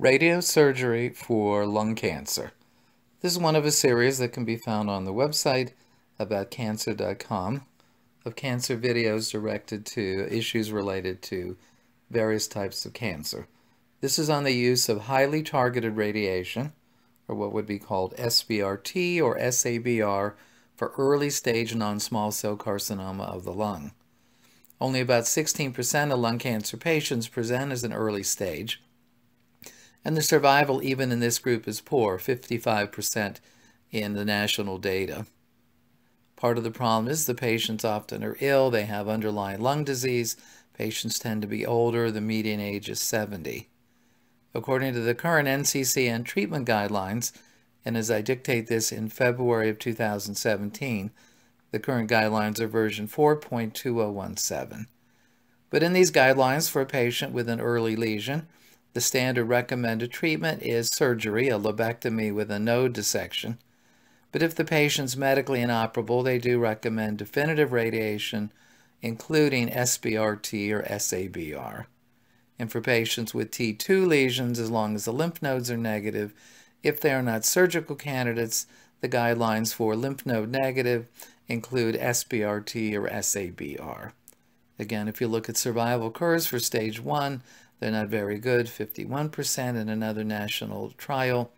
Radiosurgery for Lung Cancer. This is one of a series that can be found on the website aboutcancer.com of cancer videos directed to issues related to various types of cancer. This is on the use of highly targeted radiation, or what would be called SBRT or SABR, for early stage non-small cell carcinoma of the lung. Only about 16% of lung cancer patients present as an early stage, and the survival even in this group is poor, 55% in the national data. Part of the problem is the patients often are ill, they have underlying lung disease, patients tend to be older, the median age is 70. According to the current NCCN treatment guidelines, and as I dictate this in February of 2017, the current guidelines are version 4.2017. But in these guidelines for a patient with an early lesion, the standard recommended treatment is surgery, a lobectomy with a node dissection. But if the patient's medically inoperable, they do recommend definitive radiation, including SBRT or SABR. And for patients with T2 lesions, as long as the lymph nodes are negative, if they are not surgical candidates, the guidelines for lymph node negative include SBRT or SABR. Again, if you look at survival curves for stage 1, they're not very good, 51% in another national trial.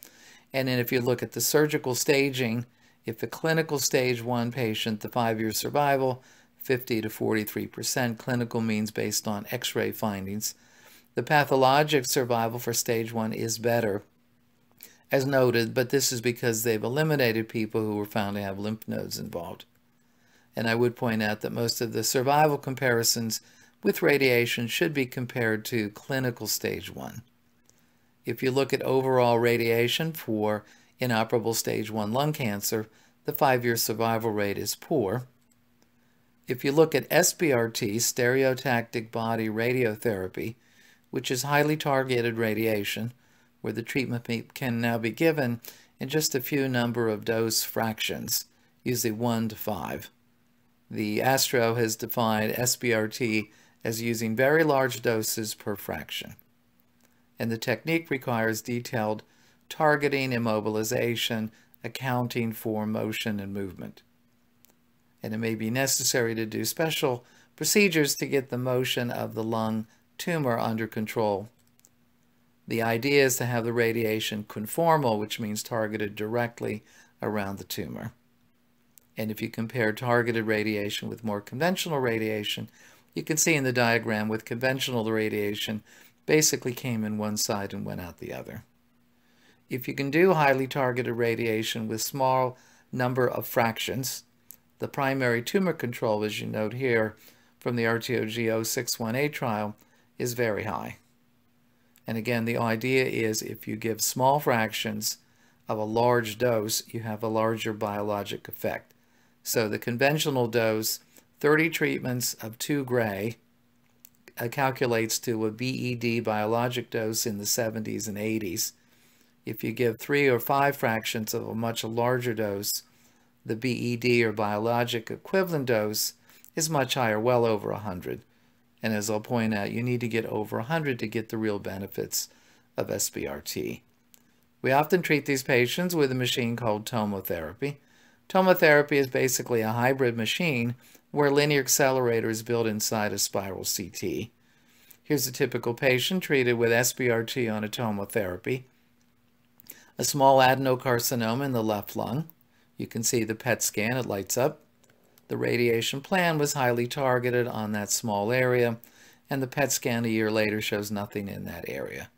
And then if you look at the surgical staging, if the clinical stage 1 patient, the 5-year survival, 50 to 43%, clinical means based on x-ray findings. The pathologic survival for stage 1 is better, as noted, but this is because they've eliminated people who were found to have lymph nodes involved. And I would point out that most of the survival comparisons with radiation should be compared to clinical stage 1. If you look at overall radiation for inoperable stage 1 lung cancer, the five-year survival rate is poor. If you look at SBRT, stereotactic body radiotherapy, which is highly targeted radiation, where the treatment can now be given in just a few number of dose fractions, usually 1 to 5. The ASTRO has defined SBRT as using very large doses per fraction. And the technique requires detailed targeting, immobilization, accounting for motion and movement. And it may be necessary to do special procedures to get the motion of the lung tumor under control. The idea is to have the radiation conformal, which means targeted directly around the tumor. And if you compare targeted radiation with more conventional radiation, you can see in the diagram with conventional radiation basically came in one side and went out the other. If you can do highly targeted radiation with small number of fractions, the primary tumor control, as you note here from the RTOG 0618 trial, is very high. And again, the idea is if you give small fractions of a large dose, you have a larger biologic effect. So the conventional dose 30 treatments of 2 gray uh, calculates to a BED biologic dose in the 70s and 80s. If you give 3 or 5 fractions of a much larger dose, the BED or biologic equivalent dose is much higher, well over 100. And as I'll point out, you need to get over 100 to get the real benefits of SBRT. We often treat these patients with a machine called tomotherapy. Tomotherapy is basically a hybrid machine where linear accelerator is built inside a spiral CT. Here's a typical patient treated with SBRT on a tomotherapy. A small adenocarcinoma in the left lung. You can see the PET scan, it lights up. The radiation plan was highly targeted on that small area, and the PET scan a year later shows nothing in that area.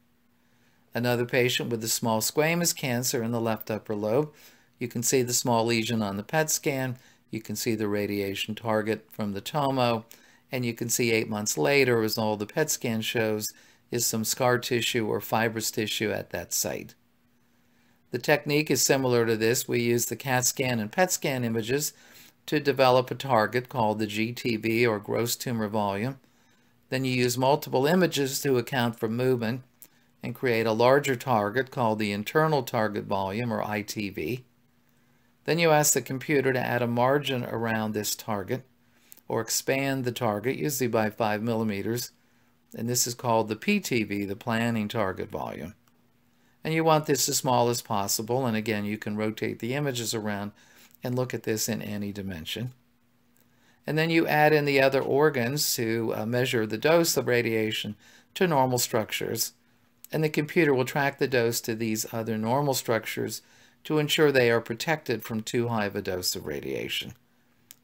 Another patient with a small squamous cancer in the left upper lobe you can see the small lesion on the PET scan. You can see the radiation target from the tomo. And you can see eight months later, as all the PET scan shows, is some scar tissue or fibrous tissue at that site. The technique is similar to this. We use the CAT scan and PET scan images to develop a target called the GTV or gross tumor volume. Then you use multiple images to account for movement and create a larger target called the internal target volume or ITV. Then you ask the computer to add a margin around this target or expand the target, usually by 5 millimeters, and this is called the PTV, the planning target volume. And you want this as small as possible. And again, you can rotate the images around and look at this in any dimension. And then you add in the other organs to uh, measure the dose of radiation to normal structures. And the computer will track the dose to these other normal structures to ensure they are protected from too high of a dose of radiation.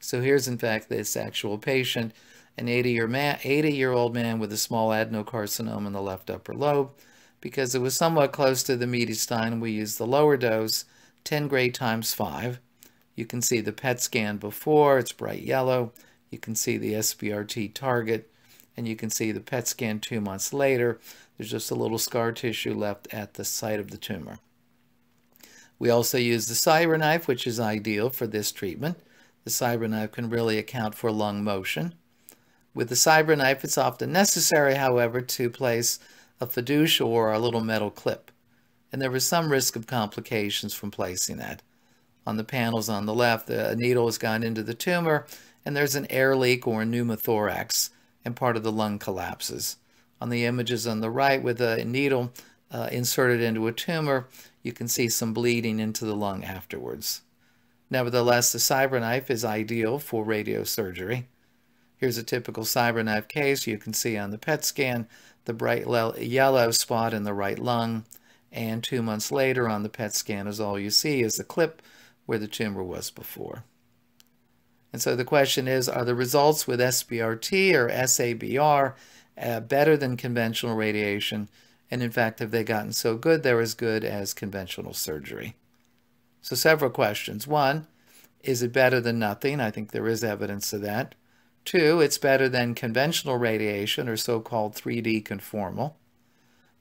So here's in fact this actual patient, an 80-year-old man, 80 man with a small adenocarcinoma in the left upper lobe. Because it was somewhat close to the mediastinum, we used the lower dose, 10 gray times 5. You can see the PET scan before, it's bright yellow. You can see the SBRT target, and you can see the PET scan two months later. There's just a little scar tissue left at the site of the tumor. We also use the CyberKnife, which is ideal for this treatment. The CyberKnife can really account for lung motion. With the CyberKnife, it's often necessary, however, to place a fiducial or a little metal clip. And there was some risk of complications from placing that. On the panels on the left, the needle has gone into the tumor, and there's an air leak or a pneumothorax, and part of the lung collapses. On the images on the right, with a needle uh, inserted into a tumor, you can see some bleeding into the lung afterwards. Nevertheless, the CyberKnife is ideal for radiosurgery. Here's a typical CyberKnife case. You can see on the PET scan the bright yellow spot in the right lung, and two months later on the PET scan is all you see is the clip where the tumor was before. And so the question is, are the results with SBRT or SABR uh, better than conventional radiation? And in fact, have they gotten so good they're as good as conventional surgery? So several questions. One, is it better than nothing? I think there is evidence of that. Two, it's better than conventional radiation or so-called 3D conformal.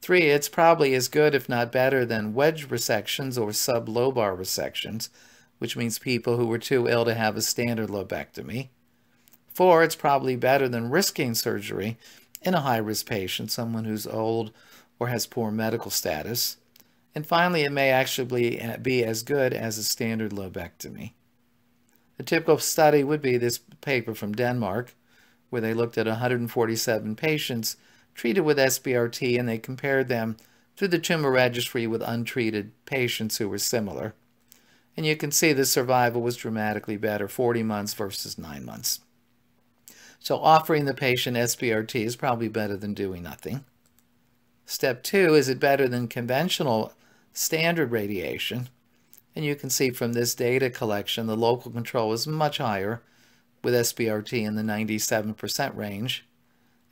Three, it's probably as good, if not better, than wedge resections or sublobar resections, which means people who were too ill to have a standard lobectomy. Four, it's probably better than risking surgery in a high-risk patient, someone who's old or has poor medical status. And finally, it may actually be as good as a standard lobectomy. A typical study would be this paper from Denmark, where they looked at 147 patients treated with SBRT and they compared them through the tumor registry with untreated patients who were similar. And you can see the survival was dramatically better, 40 months versus 9 months. So offering the patient SBRT is probably better than doing nothing. Step two, is it better than conventional standard radiation? And you can see from this data collection, the local control is much higher with SBRT in the 97% range,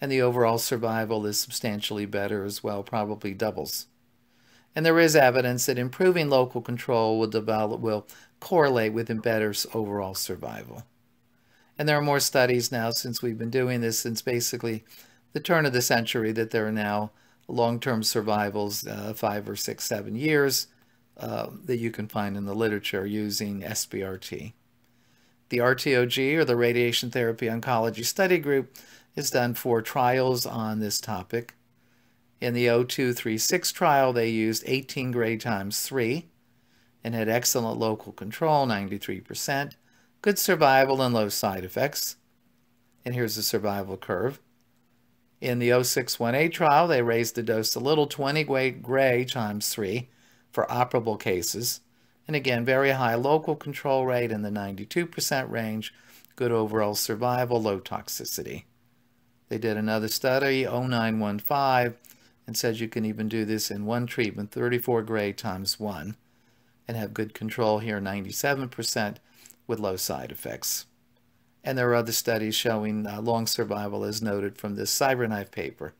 and the overall survival is substantially better as well, probably doubles. And there is evidence that improving local control will develop will correlate with better overall survival. And there are more studies now since we've been doing this since basically the turn of the century that there are now long-term survivals, uh, five or six, seven years, uh, that you can find in the literature using SBRT. The RTOG, or the Radiation Therapy Oncology Study Group, has done four trials on this topic. In the 0236 trial, they used 18 gray times 3 and had excellent local control, 93%, good survival and low side effects. And here's the survival curve. In the 0618 trial, they raised the dose a little 20 gray times 3 for operable cases. And again, very high local control rate in the 92% range, good overall survival, low toxicity. They did another study, 0915, and said you can even do this in one treatment, 34 gray times 1, and have good control here, 97% with low side effects. And there are other studies showing uh, long survival as noted from this CyberKnife paper.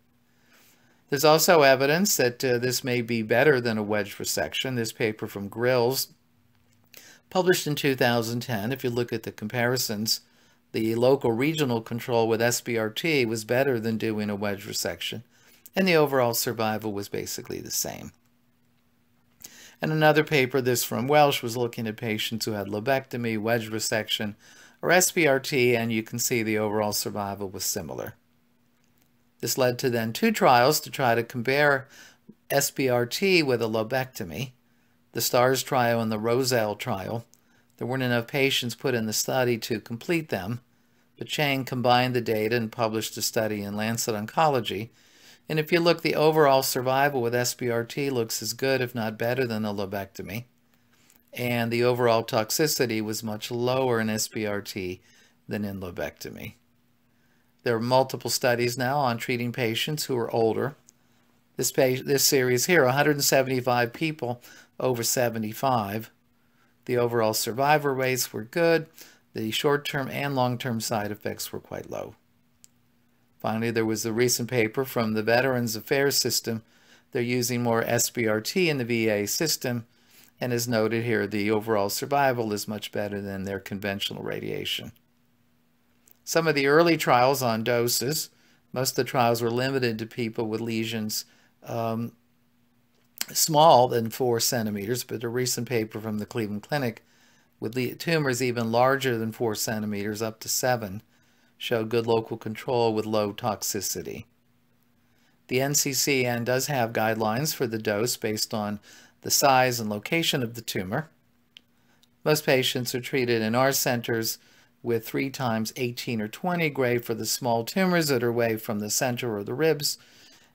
There's also evidence that uh, this may be better than a wedge resection. This paper from Grills, published in 2010, if you look at the comparisons, the local regional control with SBRT was better than doing a wedge resection, and the overall survival was basically the same. And another paper, this from Welsh, was looking at patients who had lobectomy, wedge resection, or SBRT, and you can see the overall survival was similar. This led to then two trials to try to compare SBRT with a lobectomy, the STARS trial and the ROSEL trial. There weren't enough patients put in the study to complete them, but Chang combined the data and published a study in Lancet Oncology And if you look, the overall survival with SBRT looks as good, if not better, than a lobectomy. And the overall toxicity was much lower in SBRT than in lobectomy. There are multiple studies now on treating patients who are older. This, this series here, 175 people over 75. The overall survivor rates were good. The short-term and long-term side effects were quite low. Finally, there was a recent paper from the Veterans Affairs System. They're using more SBRT in the VA system, and as noted here, the overall survival is much better than their conventional radiation. Some of the early trials on doses, most of the trials were limited to people with lesions um, small than four centimeters, but a recent paper from the Cleveland Clinic with tumors even larger than four centimeters up to seven showed good local control with low toxicity. The NCCN does have guidelines for the dose based on the size and location of the tumor. Most patients are treated in our centers with 3 times 18 or 20 gray for the small tumors that are away from the center or the ribs,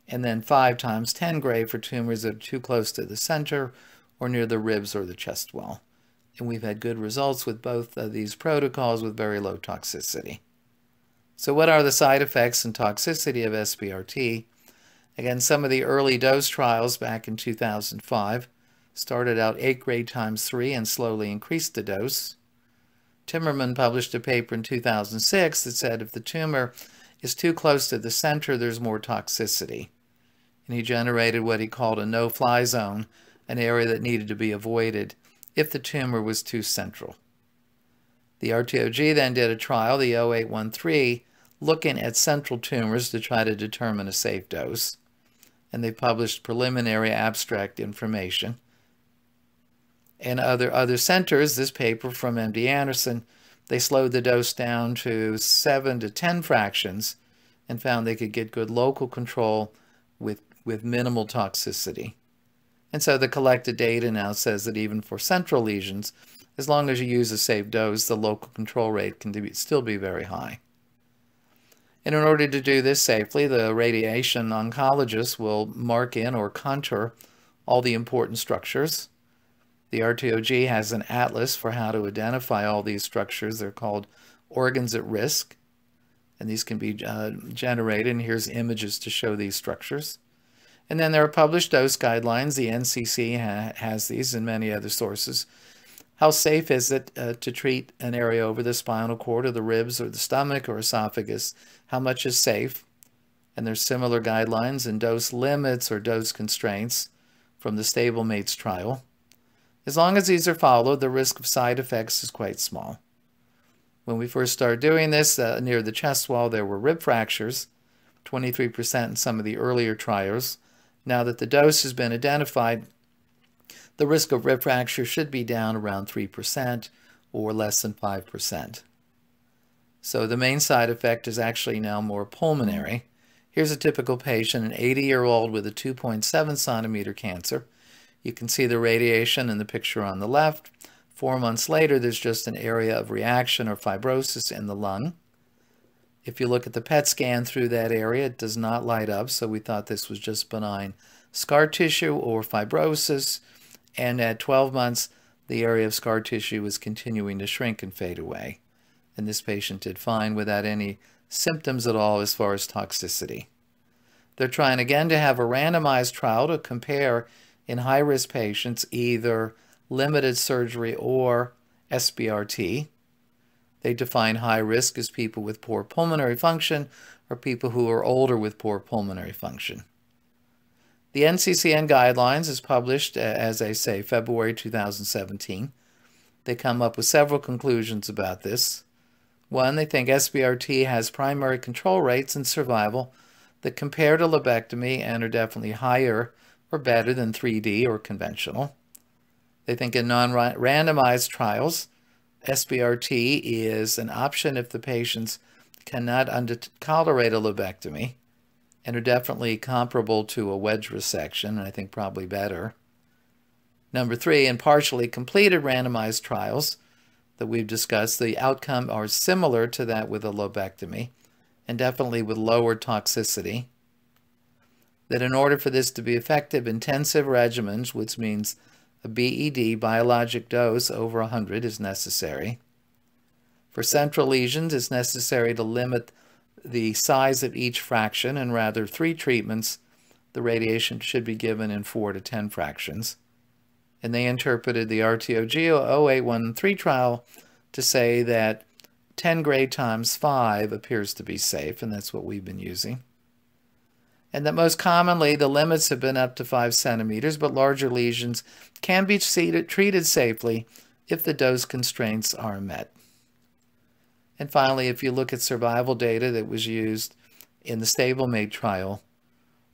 and then 5 times 10 gray for tumors that are too close to the center or near the ribs or the chest wall. And we've had good results with both of these protocols with very low toxicity. So what are the side effects and toxicity of SBRT? Again, some of the early dose trials back in 2005 started out 8 gray times 3 and slowly increased the dose. Timmerman published a paper in 2006 that said if the tumor is too close to the center, there's more toxicity. And he generated what he called a no-fly zone, an area that needed to be avoided if the tumor was too central. The RTOG then did a trial, the 0813, looking at central tumors to try to determine a safe dose. And they published preliminary abstract information. And other, other centers, this paper from MD Anderson, they slowed the dose down to 7 to 10 fractions and found they could get good local control with, with minimal toxicity. And so the collected data now says that even for central lesions, as long as you use a safe dose, the local control rate can be, still be very high. And in order to do this safely, the radiation oncologist will mark in or contour all the important structures. The RTOG has an atlas for how to identify all these structures. They're called organs at risk. And these can be uh, generated. And here's images to show these structures. And then there are published dose guidelines. The NCC ha has these and many other sources. How safe is it uh, to treat an area over the spinal cord or the ribs or the stomach or esophagus? How much is safe? And there's similar guidelines and dose limits or dose constraints from the Stablemates trial. As long as these are followed, the risk of side effects is quite small. When we first started doing this, uh, near the chest wall, there were rib fractures, 23% in some of the earlier trials. Now that the dose has been identified, the risk of rib fracture should be down around 3% or less than 5%. So the main side effect is actually now more pulmonary. Here's a typical patient, an 80-year-old with a 2.7 centimeter cancer. You can see the radiation in the picture on the left. Four months later, there's just an area of reaction or fibrosis in the lung. If you look at the PET scan through that area, it does not light up, so we thought this was just benign scar tissue or fibrosis. And at 12 months, the area of scar tissue was continuing to shrink and fade away. And this patient did fine without any symptoms at all as far as toxicity. They're trying again to have a randomized trial to compare in high-risk patients either limited surgery or SBRT. They define high risk as people with poor pulmonary function or people who are older with poor pulmonary function. The NCCN guidelines is published, as I say, February 2017. They come up with several conclusions about this. One, they think SBRT has primary control rates and survival that compare to lobectomy and are definitely higher or better than 3D or conventional. They think in non-randomized trials, SBRT is an option if the patients cannot tolerate a lobectomy and are definitely comparable to a wedge resection, and I think probably better. Number three, in partially completed randomized trials that we've discussed, the outcome are similar to that with a lobectomy and definitely with lower toxicity. That in order for this to be effective, intensive regimens, which means a BED, biologic dose, over 100 is necessary. For central lesions, it's necessary to limit the size of each fraction, and rather three treatments, the radiation should be given in 4 to 10 fractions. And they interpreted the RTOG 0813 trial to say that 10 gray times 5 appears to be safe, and that's what we've been using. And that most commonly the limits have been up to 5 centimeters, but larger lesions can be treated safely if the dose constraints are met. And finally, if you look at survival data that was used in the stablemate trial,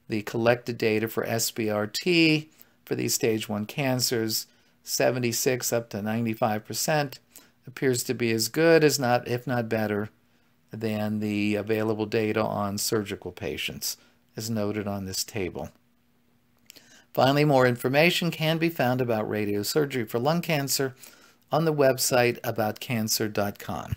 the collected data for SBRT for these stage 1 cancers, 76 up to 95%, appears to be as good as not, if not better, than the available data on surgical patients, as noted on this table. Finally, more information can be found about radiosurgery for lung cancer on the website aboutcancer.com.